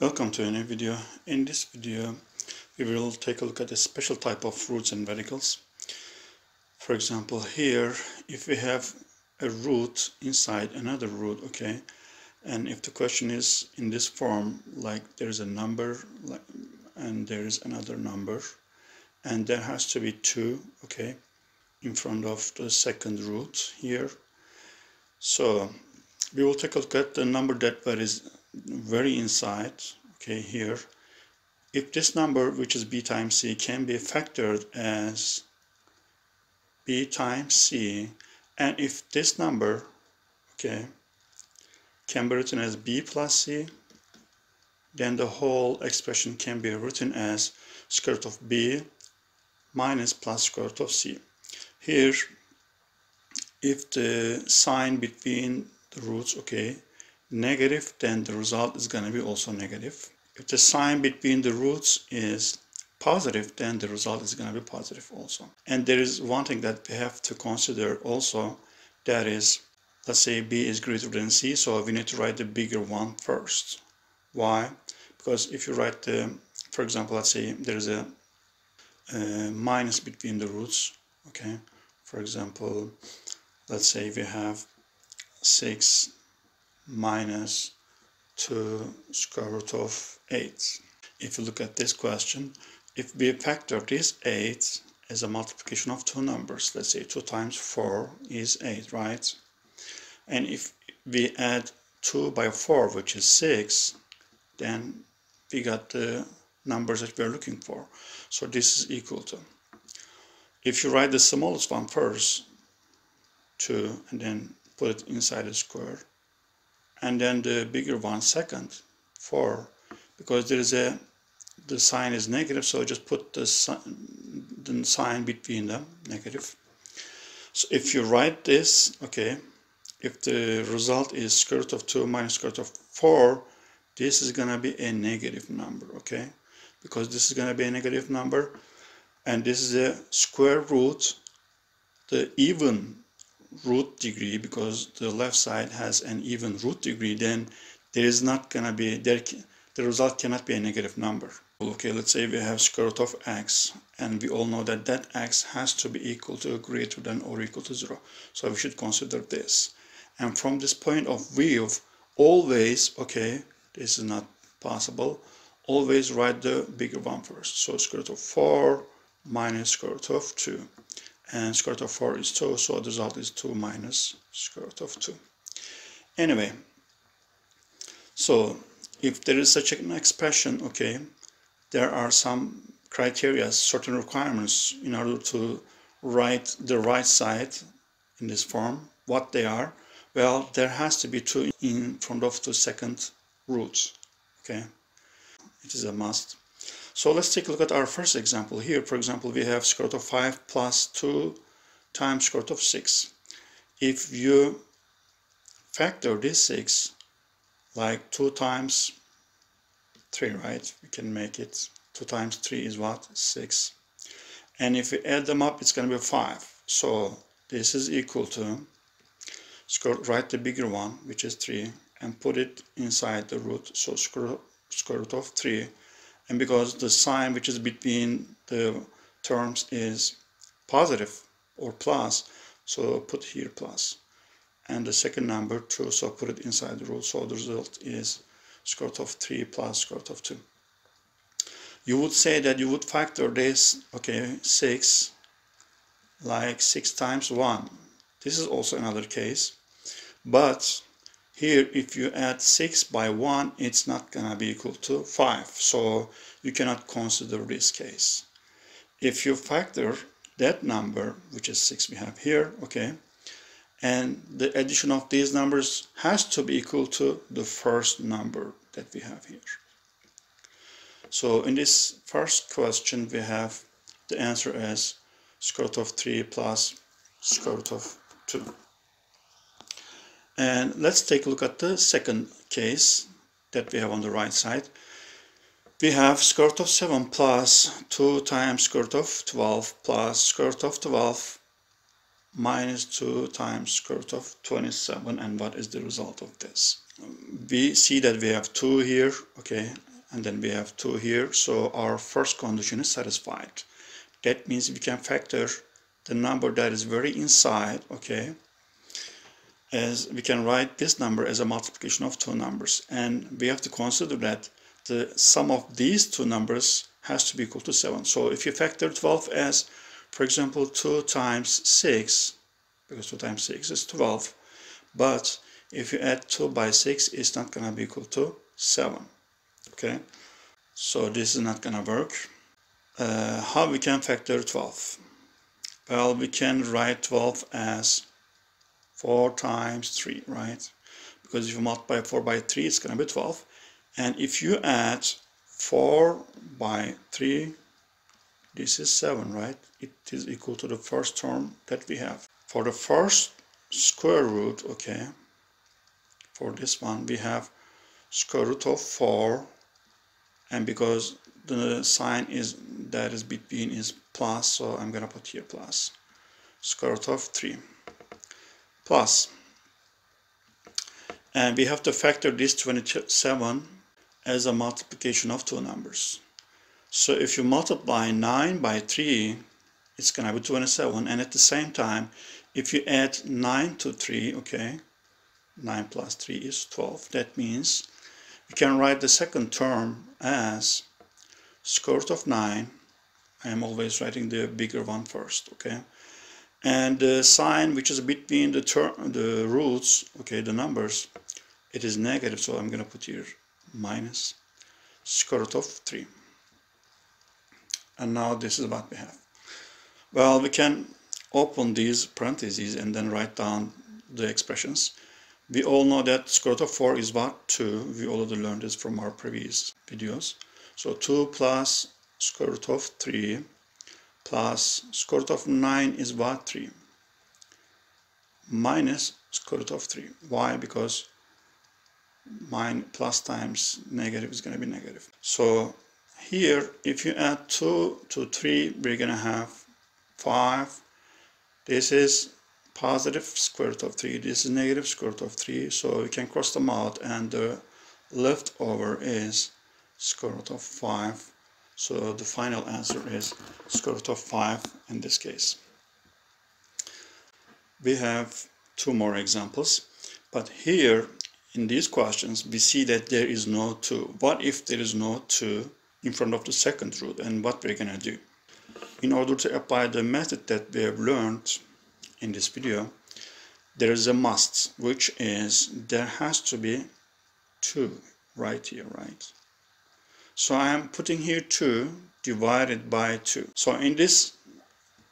Welcome to a new video. In this video we will take a look at a special type of roots and radicals. For example here if we have a root inside another root okay and if the question is in this form like there is a number and there is another number and there has to be two okay in front of the second root here so we will take a look at the number that varies very inside okay here. If this number which is b times c can be factored as b times c and if this number okay can be written as b plus c then the whole expression can be written as square root of b minus plus square root of c. Here if the sign between the roots okay negative then the result is going to be also negative. If the sign between the roots is positive then the result is going to be positive also. And there is one thing that we have to consider also that is let's say b is greater than c so we need to write the bigger one first. Why? Because if you write the for example let's say there's a, a minus between the roots okay? For example let's say we have 6 minus 2 square root of 8. If you look at this question, if we factor this 8 as a multiplication of two numbers, let's say 2 times 4 is 8, right? And if we add 2 by 4, which is 6, then we got the numbers that we're looking for. So this is equal to. If you write the smallest one first, 2, and then put it inside the square, and then the bigger one second 4 because there is a the sign is negative so just put the, the sign between them negative. So if you write this okay if the result is square root of 2 minus square root of 4 this is gonna be a negative number okay? Because this is gonna be a negative number and this is a square root the even root degree because the left side has an even root degree then there is not gonna be there the result cannot be a negative number. Okay let's say we have square root of x and we all know that that x has to be equal to greater than or equal to zero. So we should consider this. And from this point of view always okay this is not possible always write the bigger one first. So square root of 4 minus square root of 2 and square root of 4 is 2 so the result is 2 minus square root of 2 anyway so if there is such an expression okay there are some criteria certain requirements in order to write the right side in this form what they are well there has to be 2 in front of the second roots okay? It is a must so let's take a look at our first example here. For example, we have square root of 5 plus 2 times square root of 6. If you factor this 6, like 2 times 3, right? We can make it 2 times 3 is what? 6. And if we add them up, it's going to be 5. So this is equal to, square, write the bigger one, which is 3, and put it inside the root. So square, square root of 3 and because the sign which is between the terms is positive or plus so put here plus. And the second number 2 so put it inside the root so the result is square root of 3 plus square root of 2 you would say that you would factor this okay 6 like 6 times 1 this is also another case. But here, if you add 6 by 1, it's not to be equal to 5. So you cannot consider this case. If you factor that number, which is 6 we have here, okay, and the addition of these numbers has to be equal to the first number that we have here. So in this first question, we have the answer as square root of 3 plus square root of 2. And let's take a look at the second case that we have on the right side. We have square root of 7 plus 2 times square root of 12 plus square root of 12 minus 2 times square root of 27 and what is the result of this? we see that we have 2 here okay and then we have 2 here so our first condition is satisfied that means we can factor the number that is very inside okay we can write this number as a multiplication of two numbers. And we have to consider that the sum of these two numbers has to be equal to 7 so if you factor 12 as for example 2 times 6 because 2 times 6 is 12 but if you add 2 by 6 it's not gonna be equal to 7 okay? So this is not gonna work. Uh, how we can factor 12 well we can write 12 as 4 times 3 right? Because if you multiply 4 by 3 it's gonna be 12 and if you add 4 by 3 this is 7 right? It is equal to the first term that we have. For the first square root okay for this one we have square root of 4 and because the sign is that is between is plus so I'm gonna put here plus square root of 3 plus and we have to factor this 27 as a multiplication of two numbers. So if you multiply 9 by 3 it's gonna be 27 and at the same time if you add 9 to 3 okay 9 plus 3 is 12 that means we can write the second term as square root of 9 I am always writing the bigger one first okay and the sign which is between the term the roots okay the numbers it is negative so I'm gonna put here minus square root of 3 and now this is what we have well we can open these parentheses and then write down the expressions we all know that square root of 4 is what? 2. We already learned this from our previous videos. So 2 plus square root of 3 plus square root of 9 is what? 3. Minus square root of 3. Why? Because mine plus times negative is going to be negative. So here, if you add 2 to 3, we're going to have 5. This is positive square root of 3 this is negative square root of 3 so we can cross them out and the leftover is square root of 5 so the final answer is square root of 5 in this case. We have two more examples but here in these questions we see that there is no 2 what if there is no 2 in front of the second root and what we're gonna do? In order to apply the method that we have learned in this video there is a must which is there has to be 2 right here right so I am putting here 2 divided by 2 so in this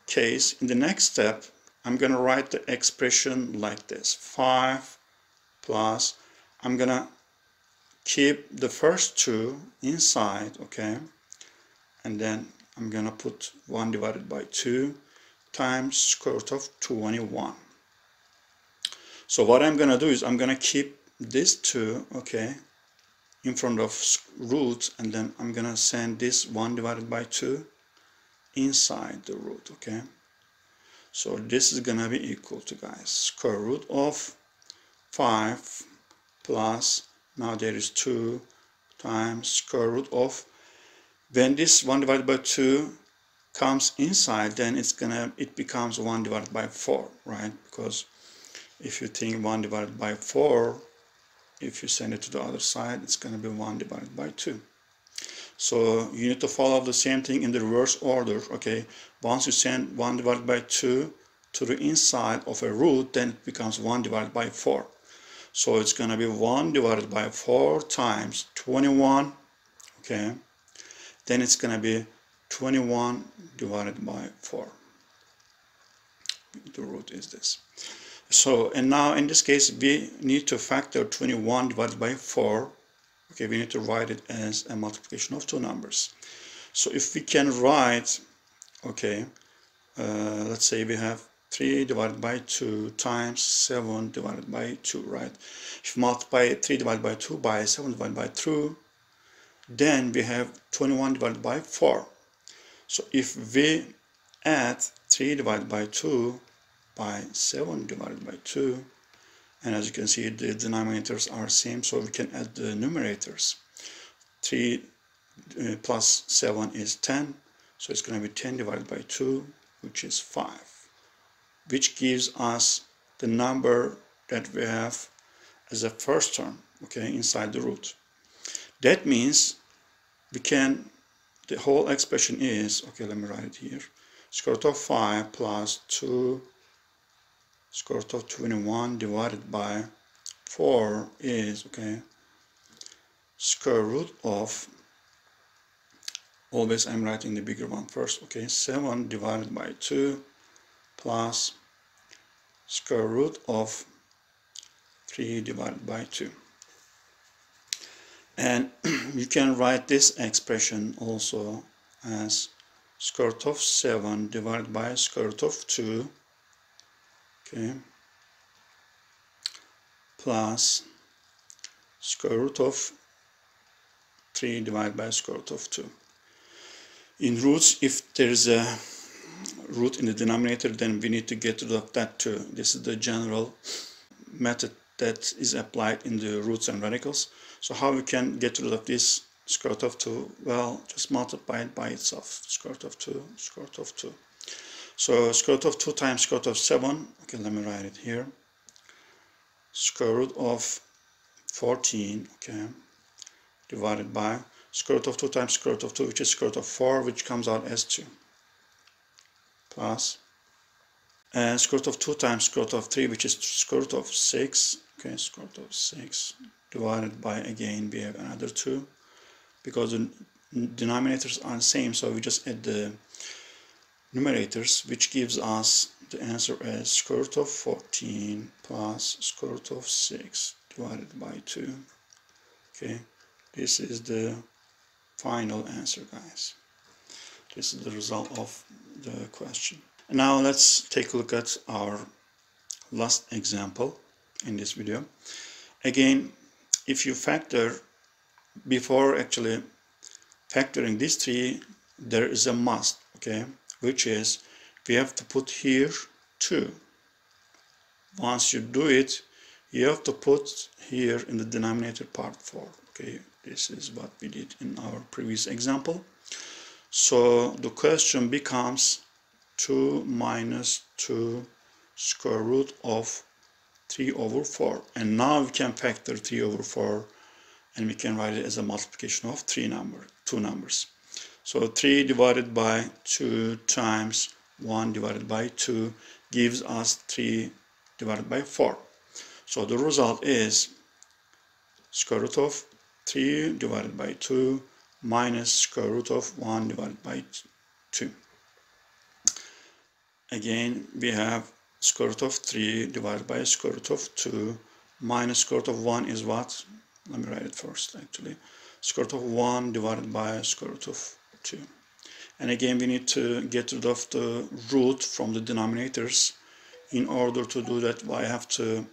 case in the next step I'm gonna write the expression like this 5 plus I'm gonna keep the first two inside okay? And then I'm gonna put 1 divided by 2 times square root of 21 so what I'm gonna do is I'm gonna keep this 2 okay in front of root and then I'm gonna send this 1 divided by 2 inside the root okay? So this is gonna be equal to guys square root of 5 plus now there is 2 times square root of when this 1 divided by 2 comes inside then it's gonna it becomes 1 divided by 4 right? Because if you think 1 divided by 4 if you send it to the other side it's gonna be 1 divided by 2 so you need to follow the same thing in the reverse order okay? Once you send 1 divided by 2 to the inside of a root then it becomes 1 divided by 4 so it's gonna be 1 divided by 4 times 21 okay? Then it's gonna be 21 divided by 4 the root is this so and now in this case we need to factor 21 divided by 4 okay we need to write it as a multiplication of two numbers. So if we can write okay uh, let's say we have 3 divided by 2 times 7 divided by 2 right? If multiply 3 divided by 2 by 7 divided by 2 then we have 21 divided by 4 so if we add 3 divided by 2 by 7 divided by 2, and as you can see the denominators are same so we can add the numerators. 3 uh, plus 7 is 10 so it's going to be 10 divided by 2 which is 5 which gives us the number that we have as a first term okay inside the root. That means we can the whole expression is okay let me write it here square root of 5 plus 2 square root of 21 divided by 4 is okay square root of always I'm writing the bigger one first okay? 7 divided by 2 plus square root of 3 divided by 2 and you can write this expression also as square root of 7 divided by square root of 2 okay. Plus square root of 3 divided by square root of 2 in roots if there is a root in the denominator then we need to get rid of that too. This is the general method that is applied in the roots and radicals. So how we can get rid of this square root of 2 well just multiply it by itself. Square root of 2 square root of 2 so square root of 2 times square root of 7 okay let me write it here square root of 14 okay divided by square root of 2 times square root of 2 which is square root of 4 which comes out as 2 plus and square root of 2 times square root of 3 which is square root of 6 okay square root of 6 divided by again we have another 2 because the denominators are the same so we just add the numerators which gives us the answer as square root of 14 plus square root of 6 divided by 2 okay this is the final answer guys. This is the result of the question. Now let's take a look at our last example in this video. Again if you factor before actually factoring these three there is a must okay which is we have to put here 2 once you do it you have to put here in the denominator part 4 okay this is what we did in our previous example. So the question becomes 2 minus 2 square root of 3 over 4 and now we can factor 3 over 4 and we can write it as a multiplication of three number two numbers so 3 divided by 2 times 1 divided by 2 gives us 3 divided by 4 so the result is square root of 3 divided by 2 minus square root of 1 divided by 2. Again, we have square root of 3 divided by square root of 2 minus square root of 1 is what? Let me write it first actually. Square root of 1 divided by square root of 2. And again, we need to get rid of the root from the denominators. In order to do that, I have to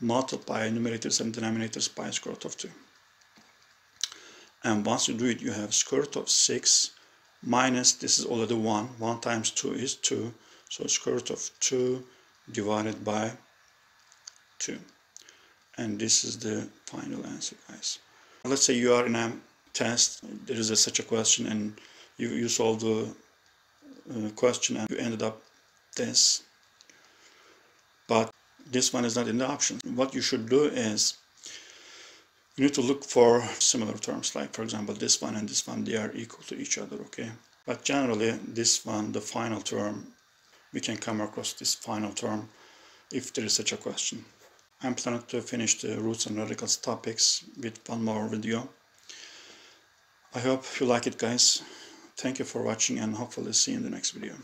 multiply numerators and denominators by square root of 2 and once you do it you have square root of 6 minus this is already 1 1 times 2 is 2 so square root of 2 divided by 2 and this is the final answer guys let's say you are in a test there is a, such a question and you, you solve the uh, question and you ended up this but this one is not in the option. What you should do is you need to look for similar terms like for example this one and this one they are equal to each other okay? But generally this one the final term we can come across this final term if there is such a question. I'm planning to finish the roots and radicals topics with one more video. I hope you like it guys thank you for watching and hopefully see you in the next video